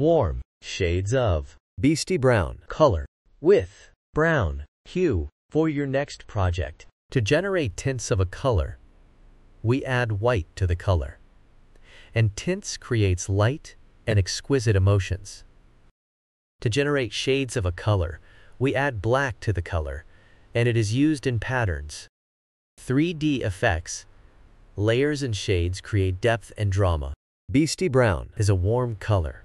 warm shades of Beasty Brown. color with brown hue for your next project. To generate tints of a color, we add white to the color. And tints creates light and exquisite emotions. To generate shades of a color, we add black to the color, and it is used in patterns. 3D effects, layers and shades create depth and drama. Beasty Brown. Is a warm color,